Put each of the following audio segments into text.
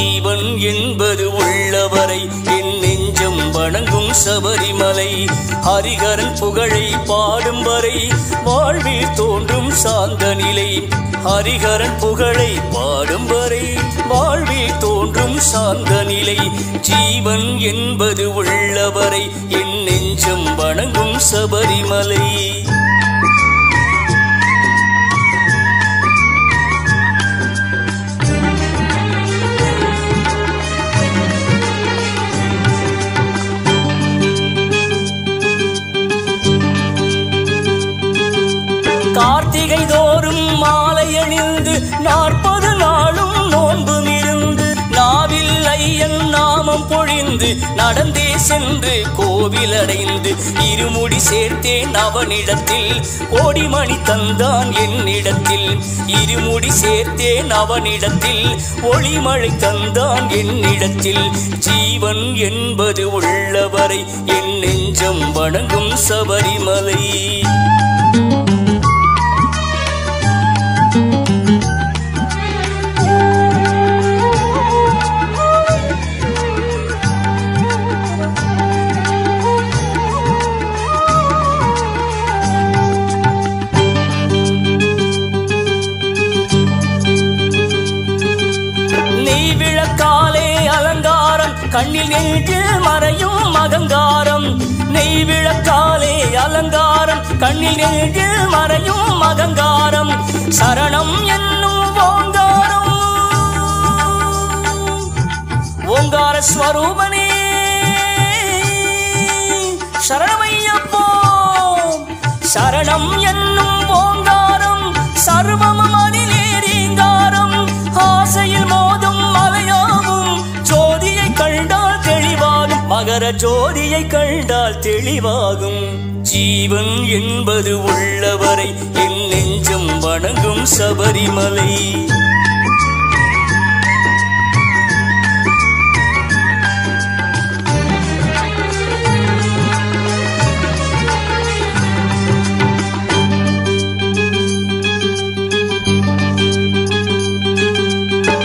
ஜீவன் என்பது உள்ளவரை என் நெஞ்சம் வணங்கும் சபரிமலை. ஹரிகரன் புகழை பாடும் வரை வாழ்வில் தோன்றும் சாந்த நிலை. ஹரிகரன் புகழை பாடும் வரை வாழ்வில் தோன்றும் சாந்த நிலை. ஜீவன் என்பது உள்ளவரை என் நெஞ்சம் வணங்கும் சபரிமலை. நாற்பது நாளும் நோன்பும் இருந்து நாவில் ஐயன் நாமம் பொழிந்து நடந்தே சென்று கோவில் அடைந்து இருமுடி சேர்த்தேன் அவனிடத்தில். கோடிமணி தந்தான் என்னிடத்தில். இருமுடி சேர்த்தேன் அவனிடத்தில். ஒளிமழை தந்தான் என்னிடத்தில். ஜீவன் என்பது உள்ளவரை என் நெஞ்சம் வணங்கும் சபரிமலை. விளக்காலே அலங்காரம் கண்ணில் நெஞ்சில் மறையும் அகங்காரம். நெய் விளக்காலே அலங்காரம் கண்ணில் நெஞ்சில் மறையும் அகங்காரம். சரணம் என்னும் ஓங்காரம். ஓங்கார ஸ்வரூபனே சரணமையப்போ. சரணம் என்னும் ஜோதியை கண்டால் தெளிவாகும். ஜீவன் என்பது உள்ளவரை என் நெஞ்சம் வணங்கும் சபரிமலை.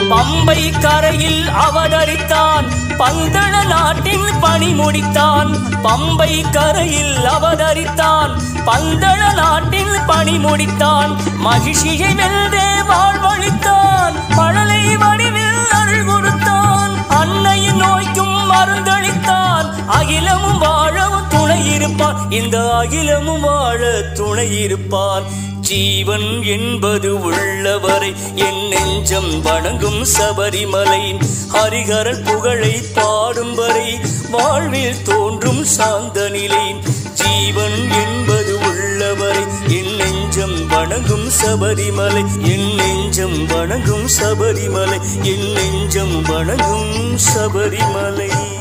பம்பை கரையில் அவதரித்தான் பந்தள நாட்டின் பணி முடித்தான். பம்பை கரையில் அவதரித்தான். பந்தள நாட்டின் பணி முடித்தான். மகிழ்ச்சியை வென்றே வாழ்வழித்தான். மழலை வடிவில் அருள் கொடுத்தான். அன்னையின் நோய்க்கும் மருந்தளித்தான். அகிலமும் வாழவும் துணை இருப்பான் இந்த அகிலமும் வாழ துணை இருப்பான் ஜீவன் என்பது உள்ளவரை என் நெஞ்சம் வணங்கும் சபரிமலை. ஹரிகரன் புகழை பாடும் வரை வாழ்வில் தோன்றும் சாந்த நிலை. ஜீவன் என்பது உள்ளவரை என் நெஞ்சம் வணங்கும் சபரிமலை. என் நெஞ்சம் வணங்கும் சபரிமலை. என் நெஞ்சம் வணங்கும் சபரிமலை.